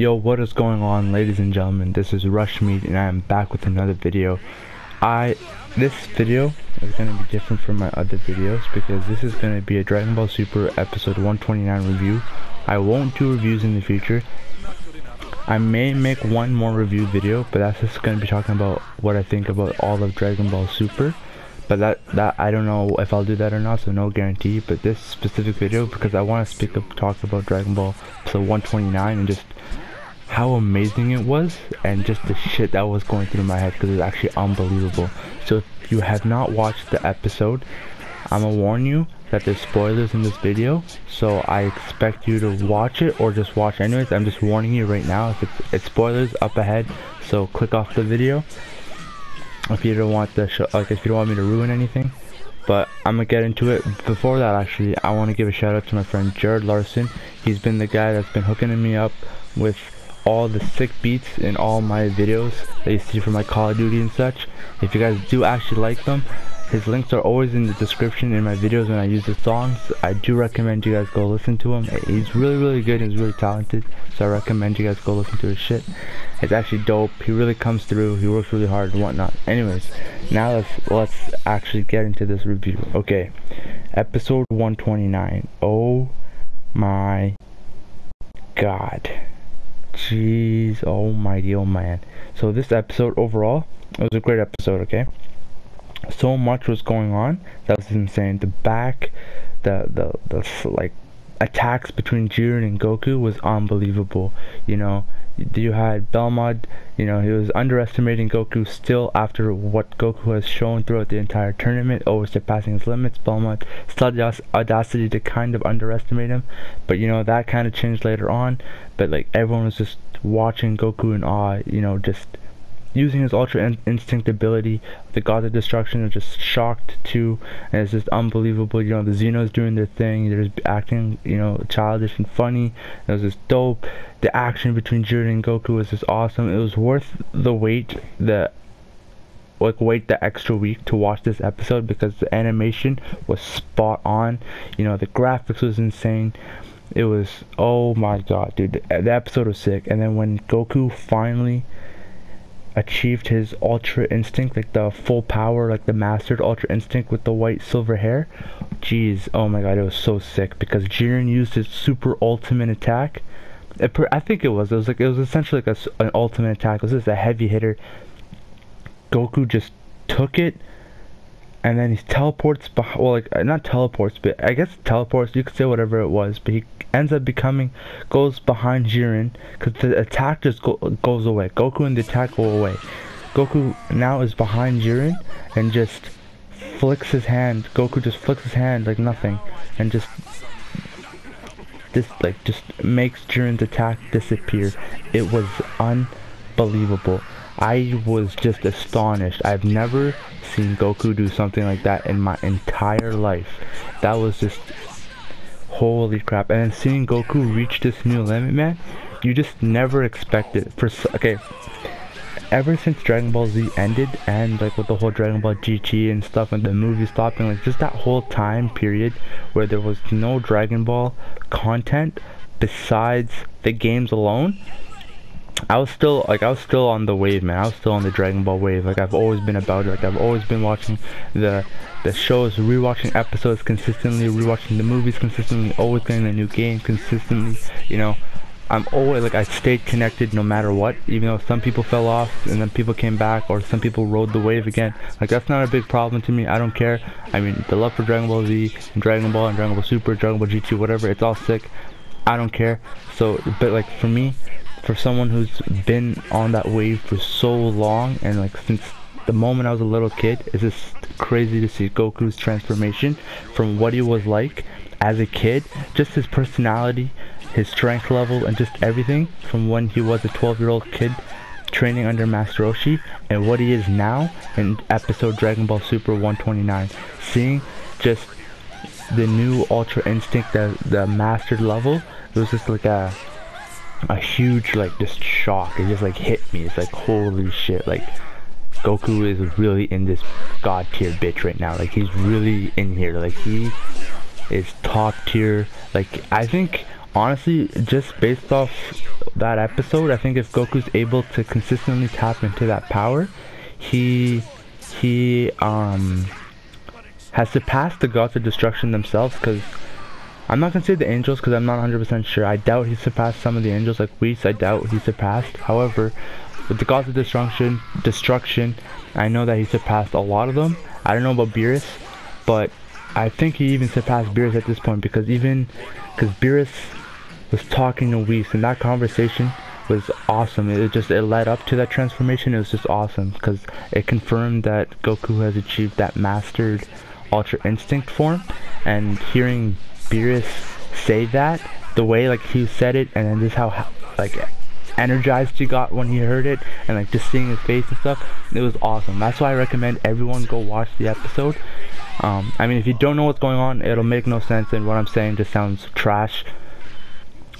Yo, what is going on ladies and gentlemen? This is Rushmeat and I am back with another video. I this video is gonna be different from my other videos because this is gonna be a Dragon Ball Super episode 129 review. I won't do reviews in the future. I may make one more review video, but that's just gonna be talking about what I think about all of Dragon Ball Super but that that I don't know if I'll do that or not so no guarantee but this specific video because I want to speak up talk about Dragon Ball episode 129 and just how amazing it was and just the shit that was going through my head because it's actually unbelievable so if you have not watched the episode I'm gonna warn you that there's spoilers in this video so I expect you to watch it or just watch anyways I'm just warning you right now if it's, it's spoilers up ahead so click off the video if you don't want the show, like if you don't want me to ruin anything. But I'm gonna get into it. Before that, actually, I want to give a shout out to my friend Jared Larson. He's been the guy that's been hooking me up with all the sick beats in all my videos that you see from my Call of Duty and such. If you guys do actually like them, his links are always in the description in my videos when I use the songs. I do recommend you guys go listen to him. He's really, really good. He's really talented. So I recommend you guys go listen to his shit. It's actually dope. He really comes through. He works really hard and whatnot. Anyways, now let's let's actually get into this review. Okay, episode 129. Oh my god. Jeez, almighty, oh man. So this episode overall, it was a great episode, okay? so much was going on that was insane. The back, the the the like attacks between Jiren and Goku was unbelievable. You know, you had Belmod, you know, he was underestimating Goku still after what Goku has shown throughout the entire tournament, always surpassing his limits. Belmod still the audacity to kind of underestimate him, but you know, that kind of changed later on. But like, everyone was just watching Goku in awe, you know, just using his ultra in instinct ability, the gods of destruction are just shocked too, and it's just unbelievable. You know, the Xenos doing their thing, they're just acting, you know, childish and funny. It was just dope. The action between Jiren and Goku was just awesome. It was worth the wait, the like wait the extra week to watch this episode because the animation was spot on. You know, the graphics was insane. It was oh my god, dude. The episode was sick. And then when Goku finally achieved his ultra instinct, like the full power, like the mastered ultra instinct with the white silver hair. Jeez, oh my god, it was so sick because Jiren used his super ultimate attack. I think it was. It was like it was essentially like a, an ultimate attack. It was just a heavy hitter. Goku just took it and then he teleports behind, well like uh, not teleports but I guess teleports you could say whatever it was but he ends up becoming goes behind Jiren because the attack just go, goes away. Goku and the attack go away. Goku now is behind Jiren and just flicks his hand. Goku just flicks his hand like nothing and just this like just makes Jiren's attack disappear. It was unbelievable I was just astonished. I've never seen Goku do something like that in my entire life. That was just holy crap. And then seeing Goku reach this new limit, man, you just never expect it. For okay, ever since Dragon Ball Z ended and like with the whole Dragon Ball GT and stuff and the movie stopping, like just that whole time period where there was no Dragon Ball content besides the games alone I was still like I was still on the wave, man. I was still on the Dragon Ball wave. Like I've always been about it. Like I've always been watching the the shows, rewatching episodes consistently, rewatching the movies consistently, always getting the new game consistently. You know, I'm always like I stayed connected no matter what. Even though some people fell off and then people came back, or some people rode the wave again. Like that's not a big problem to me. I don't care. I mean, the love for Dragon Ball Z and Dragon Ball and Dragon Ball Super, Dragon Ball GT, whatever, it's all sick. I don't care. So, but like for me, for someone who's been on that wave for so long and like since the moment I was a little kid, it's just crazy to see Goku's transformation from what he was like as a kid, just his personality, his strength level, and just everything from when he was a 12 year old kid training under Master Roshi and what he is now in episode Dragon Ball Super 129. Seeing just the new Ultra Instinct, the, the mastered level, it was just like a a huge like just shock. It just like hit me. It's like holy shit. Like Goku is really in this god tier bitch right now. Like he's really in here. Like he is top tier. Like I think honestly, just based off that episode, I think if Goku's able to consistently tap into that power, he he um has surpassed the gods of destruction themselves because I'm not gonna say the angels because I'm not 100% sure. I doubt he surpassed some of the angels like Whis. I doubt he surpassed. However, with the gods of destruction, destruction, I know that he surpassed a lot of them. I don't know about Beerus, but I think he even surpassed Beerus at this point because even because Beerus was talking to Whis and that conversation was awesome. It just it led up to that transformation. It was just awesome because it confirmed that Goku has achieved that mastered Ultra Instinct form, and hearing Beerus say that the way like he said it, and then just how like energized he got when he heard it and like just seeing his face and stuff it was awesome. That's why I recommend everyone go watch the episode. Um, I mean if you don't know what's going on it'll make no sense and what I'm saying. Just sounds trash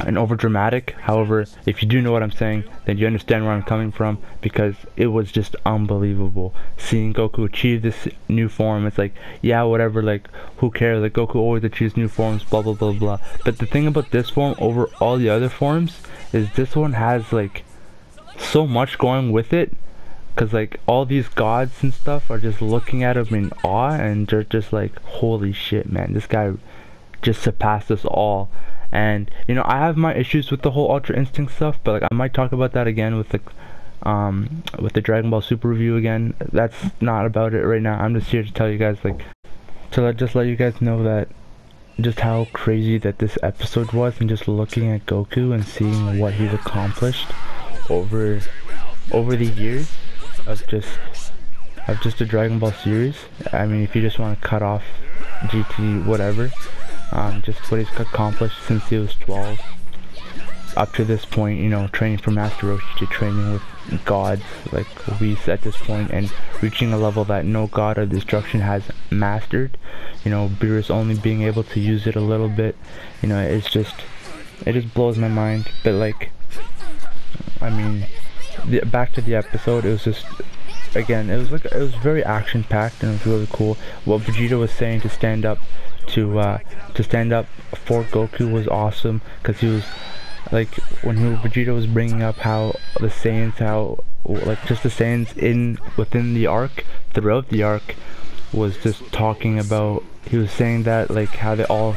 and over dramatic. However, if you do know what I'm saying, then you understand where I'm coming from because it was just unbelievable seeing Goku achieve this new form. It's like, yeah, whatever, like who cares? Like Goku always achieves new forms, blah blah blah blah. But the thing about this form over all the other forms is this one has like so much going with it because like all these gods and stuff are just looking at him in awe and they're just like holy shit man this guy just surpassed us all and you know I have my issues with the whole Ultra Instinct stuff but like I might talk about that again with the um with the Dragon Ball Super review again. That's not about it right now. I'm just here to tell you guys like to let just let you guys know that just how crazy that this episode was and just looking at Goku and seeing what he's accomplished over over the years of just of just a Dragon Ball series. I mean if you just want to cut off GT whatever um, just what he's accomplished since he was 12 up to this point, you know, training for Master Roshi to training with gods like Whis at this point and reaching a level that no god of destruction has mastered. You know, Beerus only being able to use it a little bit. You know, it's just, it just blows my mind. But like, I mean, the, back to the episode, it was just, again, it was like, it was very action packed and it was really cool. What Vegeta was saying to stand up to uh, to stand up for Goku was awesome because he was like when he, Vegeta was bringing up how the Saiyans how like just the Saiyans in within the arc throughout the arc was just talking about he was saying that like how they all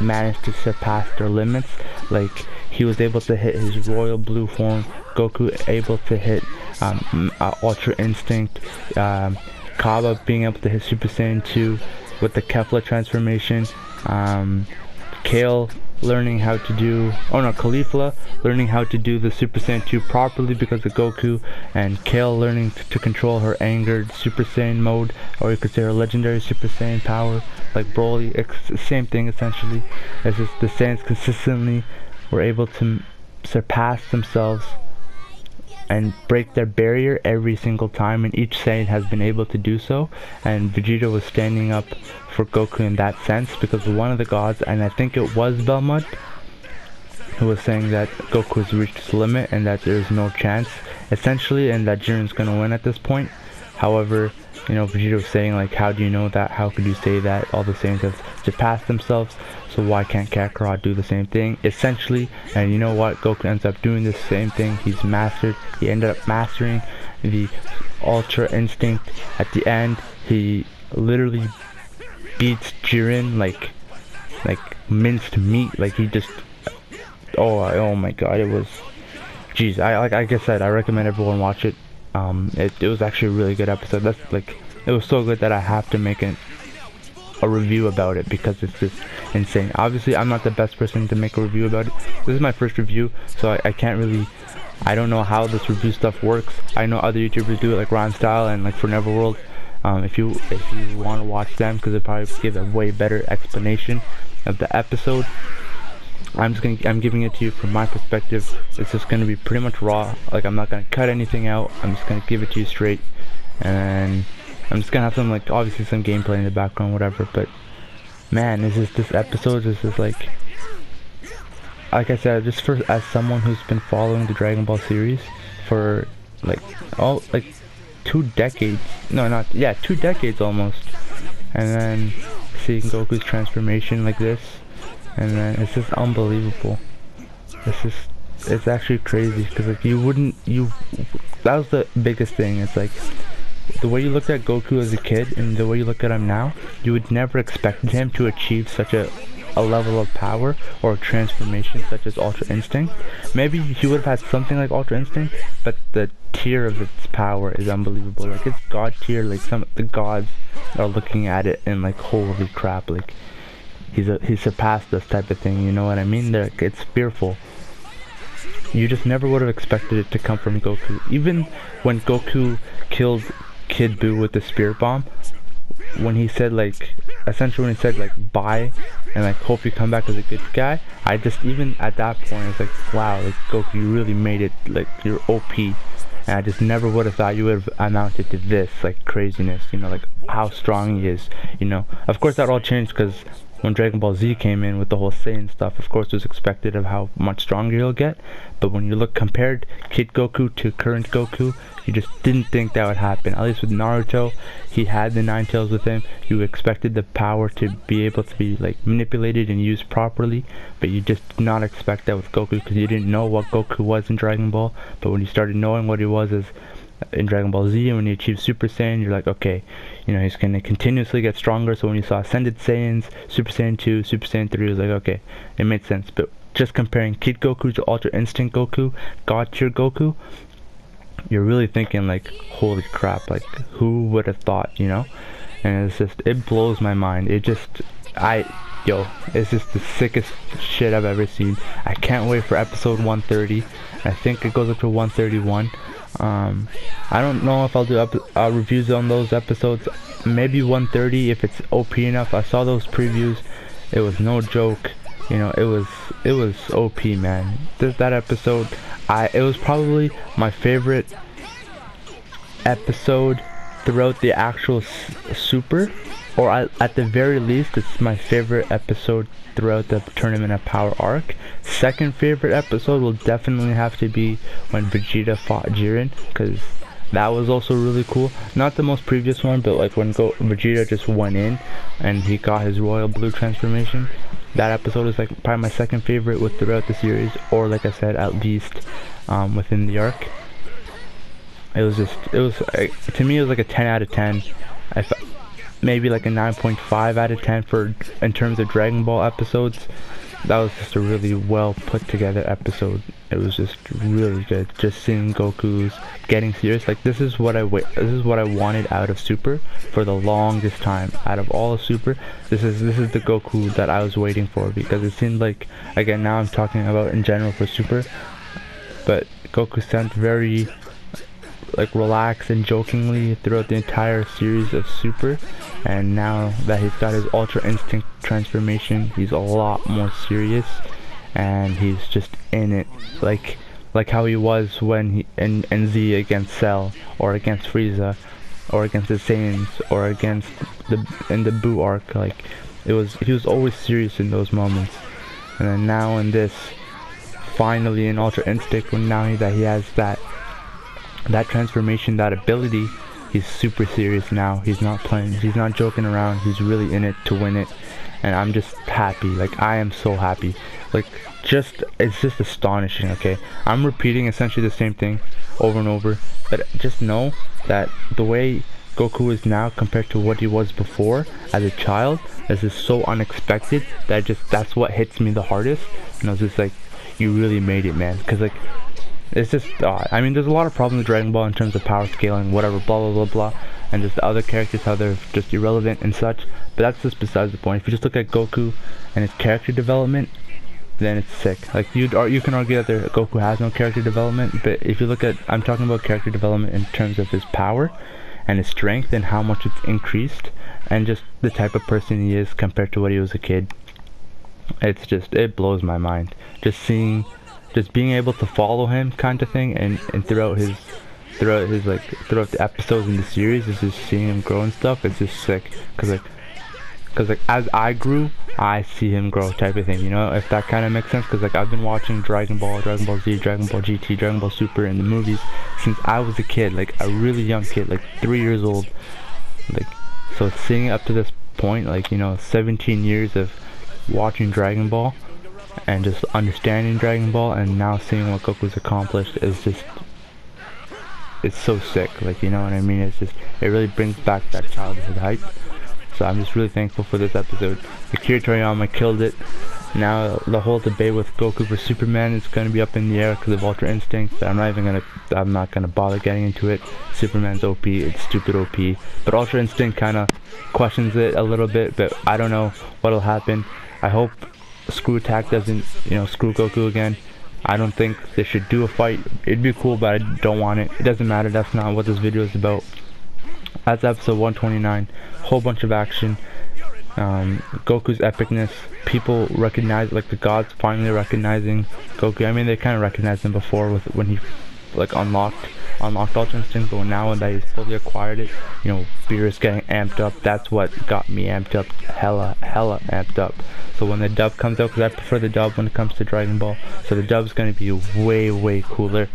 managed to surpass their limits. Like he was able to hit his royal blue form Goku able to hit um, uh, Ultra Instinct um, Cabba being able to hit Super Saiyan 2 with the Kefla transformation. Um, Kale learning how to do, oh no, Caulifla learning how to do the Super Saiyan 2 properly because of Goku, and Kale learning to control her angered Super Saiyan mode, or you could say her legendary Super Saiyan power, like Broly, same thing essentially. as the Saiyans consistently were able to surpass themselves and break their barrier every single time and each Saiyan has been able to do so. And Vegeta was standing up for Goku in that sense because one of the gods and I think it was Belmod who was saying that Goku has reached his limit and that there's no chance essentially and that Jiren's gonna win at this point. However you know Vegeta was saying like how do you know that how could you say that all the Saiyans have surpassed themselves so why can't Kakarot do the same thing? Essentially, and you know what? Goku ends up doing the same thing. He's mastered. He ended up mastering the Ultra Instinct. At the end, he literally beats Jiren like like minced meat. Like he just oh oh my god, it was. Jeez, I like I said, I recommend everyone watch it. Um, it it was actually a really good episode. That's like it was so good that I have to make it a review about it because it's just insane. Obviously, I'm not the best person to make a review about it. This is my first review, so I, I can't really, I don't know how this review stuff works. I know other YouTubers do it like Ron Style and like for Neverworld. Um, if you if you want to watch them, because they probably give a way better explanation of the episode. I'm just gonna I'm giving it to you from my perspective. It's just gonna be pretty much raw. Like I'm not gonna cut anything out. I'm just gonna give it to you straight, and I'm just gonna have some like obviously some gameplay in the background, whatever. But man, this is this this episode is just like like I said, just for as someone who's been following the Dragon Ball series for like all like two decades. No, not yeah, two decades almost. And then seeing Goku's transformation like this, and then it's just unbelievable. It's just it's actually crazy because like you wouldn't you that was the biggest thing. It's like the way you looked at Goku as a kid and the way you look at him now, you would never expect him to achieve such a a level of power or transformation such as Ultra Instinct. Maybe he would have had something like Ultra Instinct, but the tier of its power is unbelievable. Like it's god tier, like some of the gods are looking at it and like holy crap, like he's a he surpassed us type of thing, you know what I mean? They're, it's fearful. You just never would have expected it to come from Goku. Even when Goku killed Kid Buu with the spirit bomb, when he said like essentially when he said like bye and like hope you come back as a good guy I just even at that point it's like wow like Goku you really made it like you're OP and I just never would have thought you would have amounted to this like craziness you know like how strong he is you know of course that all changed because when Dragon Ball Z came in with the whole Saiyan stuff, of course it was expected of how much stronger he'll get. But when you look compared Kid Goku to current Goku, you just didn't think that would happen. At least with Naruto, he had the Nine Tails with him. You expected the power to be able to be like manipulated and used properly, but you just did not expect that with Goku because you didn't know what Goku was in Dragon Ball. But when you started knowing what he was as in Dragon Ball Z and when you achieve Super Saiyan you're like okay you know he's gonna continuously get stronger. So when you saw Ascended Saiyans Super Saiyan 2 Super Saiyan 3 it was like okay it made sense. But just comparing Kid Goku to Ultra Instinct Goku God tier Goku you're really thinking like holy crap like who would have thought you know? And it's just it blows my mind. It just I yo it's just the sickest shit I've ever seen. I can't wait for episode 130 I think it goes up to 131 um, I don't know if I'll do uh, reviews on those episodes. Maybe 130 if it's OP enough. I saw those previews. It was no joke. You know, it was it was OP, man. This that episode, I it was probably my favorite episode throughout the actual super or I, at the very least it's my favorite episode throughout the Tournament of Power arc. Second favorite episode will definitely have to be when Vegeta fought Jiren because that was also really cool. Not the most previous one, but like when Go Vegeta just went in and he got his Royal Blue transformation. That episode is like probably my second favorite with throughout the series, or like I said, at least um, within the arc. It was just, it was, uh, to me it was like a 10 out of 10. I, maybe like a 9.5 out of 10 for in terms of Dragon Ball episodes. That was just a really well put together episode. It was just really good. Just seeing Goku's getting serious. Like this is what I wait. This is what I wanted out of Super for the longest time. Out of all of Super, this is this is the Goku that I was waiting for because it seemed like again now I'm talking about in general for Super, but Goku sounds very like relaxed and jokingly throughout the entire series of Super. And now that he's got his Ultra Instinct transformation he's a lot more serious. And he's just in it. Like like how he was when he in, in Z against Cell or against Frieza or against the Saiyans or against the in the Buu arc. Like it was he was always serious in those moments. And then now in this finally in Ultra Instinct when now that he has that that transformation, that ability, he's super serious now. He's not playing, he's not joking around. He's really in it to win it. And I'm just happy. Like, I am so happy. Like, just, it's just astonishing, okay? I'm repeating essentially the same thing over and over. But just know that the way Goku is now compared to what he was before as a child, this is so unexpected that just, that's what hits me the hardest. And I was just like, you really made it, man. Because, like, it's just, uh, I mean, there's a lot of problems with Dragon Ball in terms of power scaling, whatever, blah, blah, blah, blah. And just the other characters, how they're just irrelevant and such. But that's just besides the point. If you just look at Goku and his character development, then it's sick. Like, you you can argue that there, Goku has no character development, but if you look at, I'm talking about character development in terms of his power and his strength and how much it's increased, and just the type of person he is compared to what he was a kid. It's just, it blows my mind. Just seeing just being able to follow him kind of thing and, and throughout his throughout his like throughout the episodes in the series is just seeing him grow and stuff. It's just sick because like because like as I grew I see him grow type of thing you know if that kind of makes sense. Because like I've been watching Dragon Ball Dragon Ball Z Dragon Ball GT Dragon Ball Super in the movies since I was a kid like a really young kid like three years old. Like so seeing up to this point like you know 17 years of watching Dragon Ball and just understanding Dragon Ball and now seeing what Goku's accomplished is just it's so sick like you know what I mean? It's just it really brings back that childhood hype. So I'm just really thankful for this episode. Akira Toriyama killed it. Now the whole debate with Goku vs Superman is going to be up in the air because of Ultra Instinct I'm not even going to I'm not going to bother getting into it. Superman's OP it's stupid OP but Ultra Instinct kind of questions it a little bit but I don't know what'll happen. I hope Screw Attack doesn't you know screw Goku again I don't think they should do a fight. It'd be cool, but I don't want it. It doesn't matter. That's not what this video is about. That's episode 129. Whole bunch of action. Um, Goku's epicness. People recognize, like the gods finally recognizing Goku. I mean, they kind of recognized him before with when he like unlocked unlocked all Ultra Instinct, but now that he's fully acquired it, you know, Beerus getting amped up, that's what got me amped up, hella, hella amped up. So when the dub comes out, because I prefer the dub when it comes to Dragon Ball, so the dub's going to be way, way cooler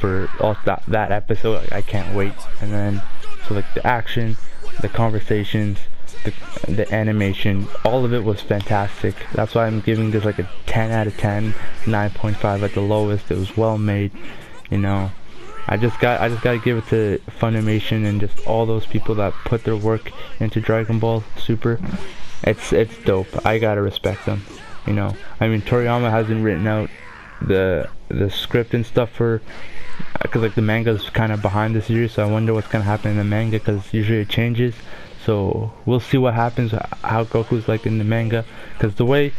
for all that, that episode. I can't wait. And then, so like the action, the conversations, the, the animation, all of it was fantastic. That's why I'm giving this like a 10 out of 10, 9.5 at the lowest. It was well made, you know. I just got I just gotta give it to Funimation and just all those people that put their work into Dragon Ball Super. It's it's dope. I gotta respect them. You know, I mean Toriyama hasn't written out the the script and stuff for uh, because like the manga is kind of behind the series, so I wonder what's gonna happen in the manga because usually it changes. So we'll see what happens, how Goku's like in the manga, because the way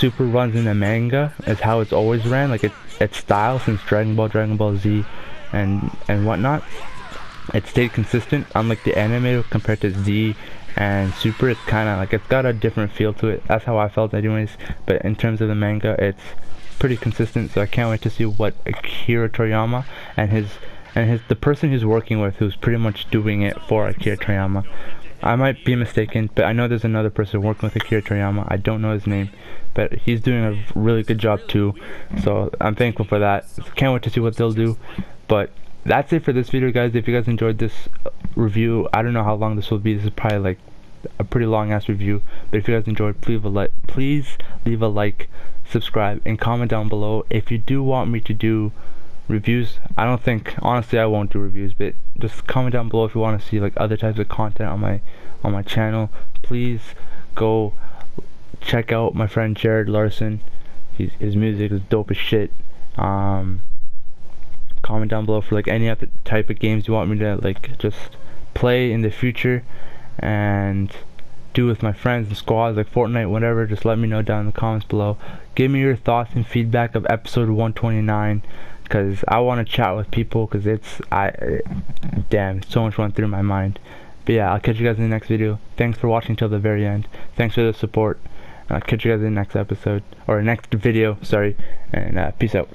Super runs in the manga is how it's always ran, like it, its style since Dragon Ball, Dragon Ball Z, and and whatnot. It stayed consistent, unlike the anime compared to Z and Super. It's kind of like it's got a different feel to it. That's how I felt, anyways. But in terms of the manga, it's pretty consistent. So I can't wait to see what Akira Toriyama and his and his the person he's working with, who's pretty much doing it for Akira Toriyama. I might be mistaken, but I know there's another person working with Akira Toriyama. I don't know his name, but he's doing a really good job too. So I'm thankful for that. Can't wait to see what they'll do. But that's it for this video, guys. If you guys enjoyed this review, I don't know how long this will be. This is probably like a pretty long ass review. But if you guys enjoyed, please leave a like, please leave a like, subscribe, and comment down below if you do want me to do reviews. I don't think honestly I won't do reviews, but just comment down below if you want to see like other types of content on my on my channel. Please go check out my friend Jared Larson. He's, his music is dope as shit. Um, comment down below for like any other type of games you want me to like just play in the future and do with my friends and squads like Fortnite whatever just let me know down in the comments below give me your thoughts and feedback of episode 129 because I want to chat with people because it's I damn so much went through my mind. But yeah I'll catch you guys in the next video. Thanks for watching till the very end. Thanks for the support. I'll catch you guys in the next episode or next video sorry. And uh, peace out